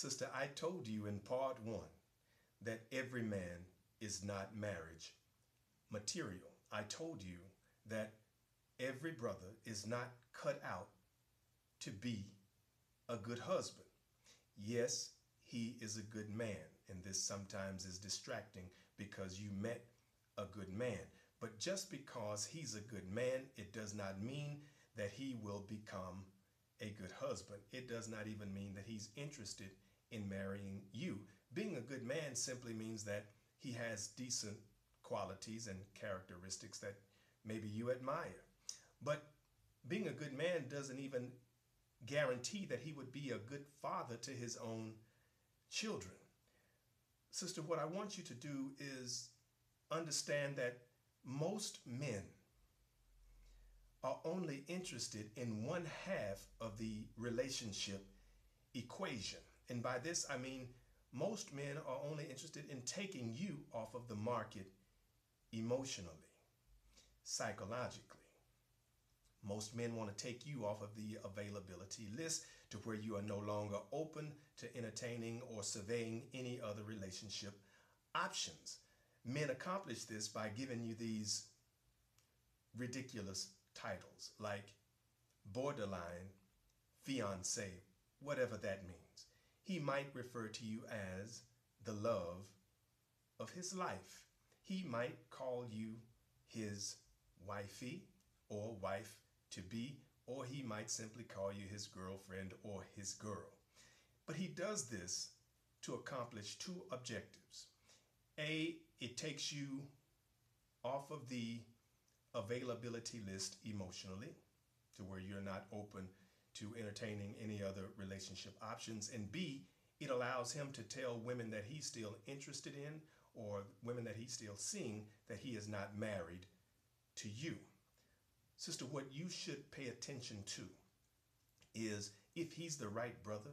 Sister, I told you in part one that every man is not marriage material. I told you that every brother is not cut out to be a good husband. Yes, he is a good man, and this sometimes is distracting because you met a good man. But just because he's a good man, it does not mean that he will become a good husband. It does not even mean that he's interested in marrying you. Being a good man simply means that he has decent qualities and characteristics that maybe you admire. But being a good man doesn't even guarantee that he would be a good father to his own children. Sister, what I want you to do is understand that most men are only interested in one half of the relationship equation. And by this, I mean most men are only interested in taking you off of the market emotionally, psychologically. Most men want to take you off of the availability list to where you are no longer open to entertaining or surveying any other relationship options. Men accomplish this by giving you these ridiculous titles like borderline, fiance, whatever that means. He might refer to you as the love of his life. He might call you his wifey or wife to be, or he might simply call you his girlfriend or his girl. But he does this to accomplish two objectives. A, it takes you off of the availability list emotionally to where you're not open to entertaining any other relationship options. And B, it allows him to tell women that he's still interested in or women that he's still seeing that he is not married to you. Sister, what you should pay attention to is if he's the right brother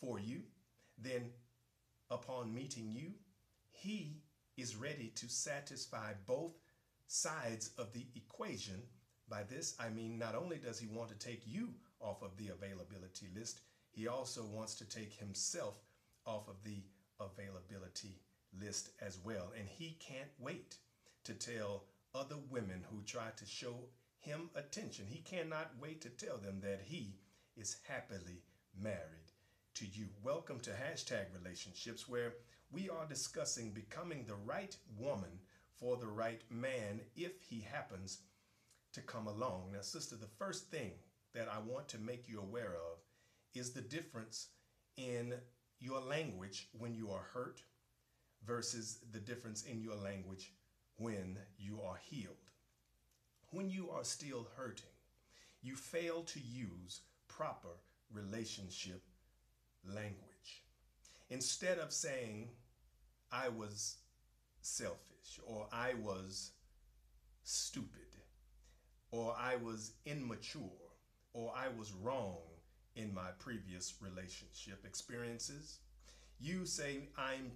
for you, then upon meeting you, he is ready to satisfy both sides of the equation. By this, I mean not only does he want to take you off of the availability list, he also wants to take himself off of the availability list as well. And he can't wait to tell other women who try to show him attention. He cannot wait to tell them that he is happily married to you. Welcome to Hashtag Relationships, where we are discussing becoming the right woman for the right man if he happens to come along. Now, sister, the first thing that I want to make you aware of is the difference in your language when you are hurt versus the difference in your language when you are healed. When you are still hurting, you fail to use proper relationship language. Instead of saying, I was selfish, or I was stupid, or I was immature, or I was wrong in my previous relationship experiences, you say, I'm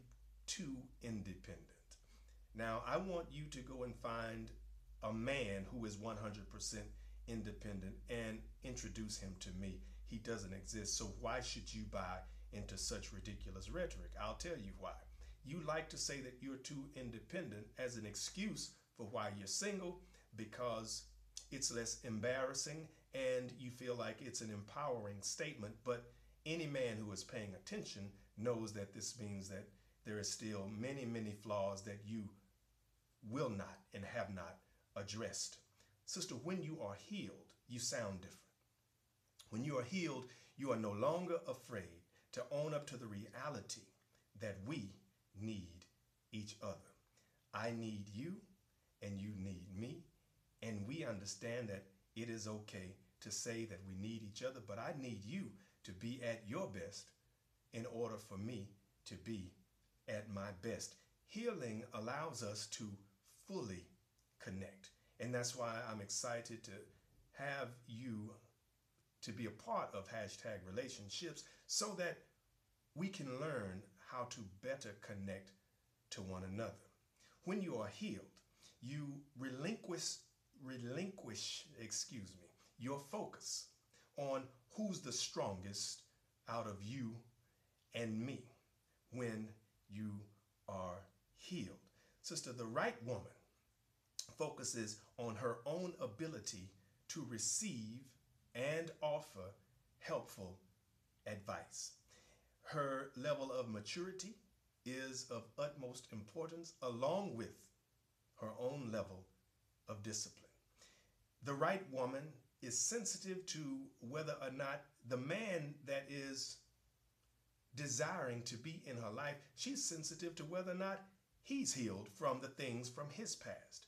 too independent. Now, I want you to go and find a man who is 100% independent and introduce him to me. He doesn't exist. So, why should you buy into such ridiculous rhetoric? I'll tell you why. You like to say that you're too independent as an excuse for why you're single because it's less embarrassing and you feel like it's an empowering statement. But any man who is paying attention knows that this means that there is still many, many flaws that you will not and have not addressed. Sister, when you are healed, you sound different. When you are healed, you are no longer afraid to own up to the reality that we need each other. I need you and you need me. And we understand that it is okay to say that we need each other, but I need you to be at your best in order for me to be at my best. Healing allows us to fully connect. And that's why I'm excited to have you to be a part of hashtag relationships so that we can learn how to better connect to one another. When you are healed, you relinquish relinquish, excuse me, your focus on who's the strongest out of you and me when you are healed. Sister, the right woman focuses on her own ability to receive and offer helpful advice. Her level of maturity is of utmost importance, along with her own level of discipline. The right woman is sensitive to whether or not the man that is desiring to be in her life, she's sensitive to whether or not he's healed from the things from his past.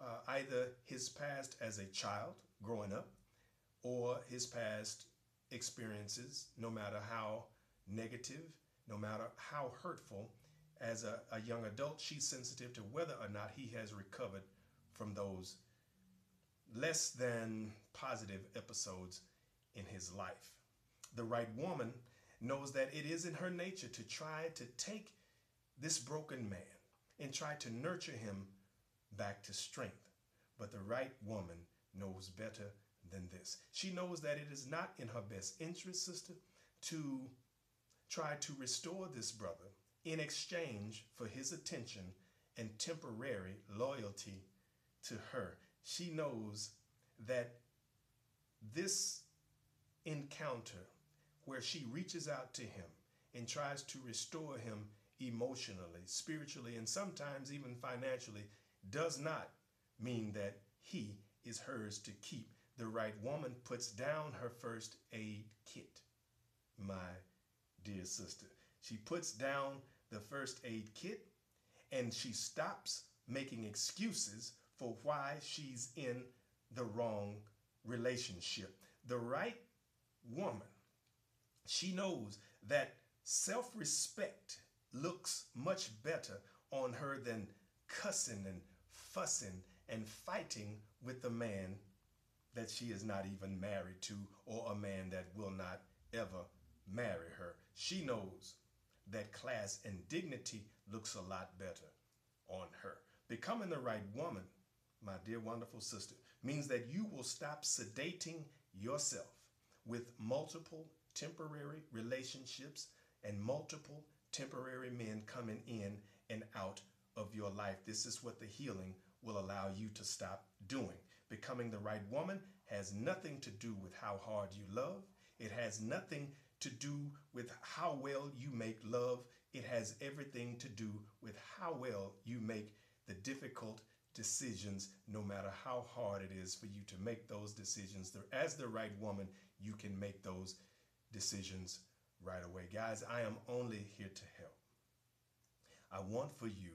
Uh, either his past as a child growing up or his past experiences, no matter how negative, no matter how hurtful, as a, a young adult, she's sensitive to whether or not he has recovered from those less than positive episodes in his life. The right woman knows that it is in her nature to try to take this broken man and try to nurture him back to strength. But the right woman knows better than this. She knows that it is not in her best interest, sister, to try to restore this brother in exchange for his attention and temporary loyalty to her. She knows that this encounter where she reaches out to him and tries to restore him emotionally, spiritually, and sometimes even financially does not mean that he is hers to keep. The right woman puts down her first aid kit, my dear sister. She puts down the first aid kit and she stops making excuses for why she's in the wrong relationship. The right woman, she knows that self respect looks much better on her than cussing and fussing and fighting with the man that she is not even married to or a man that will not ever marry her. She knows that class and dignity looks a lot better on her. Becoming the right woman, my dear wonderful sister, means that you will stop sedating yourself with multiple temporary relationships and multiple temporary men coming in and out of your life. This is what the healing will allow you to stop doing. Becoming the right woman has nothing to do with how hard you love. It has nothing to do with how well you make love. It has everything to do with how well you make the difficult decisions, no matter how hard it is for you to make those decisions. As the right woman, you can make those decisions right away. Guys, I am only here to help. I want for you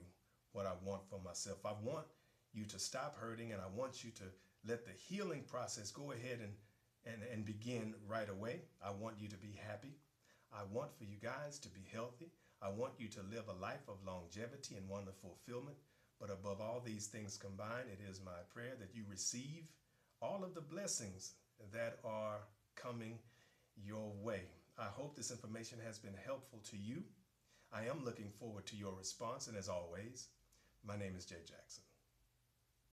what I want for myself. I want you to stop hurting and I want you to let the healing process go ahead and, and, and begin right away. I want you to be happy. I want for you guys to be healthy. I want you to live a life of longevity and one of fulfillment. But above all these things combined, it is my prayer that you receive all of the blessings that are coming your way. I hope this information has been helpful to you. I am looking forward to your response, and as always, my name is Jay Jackson.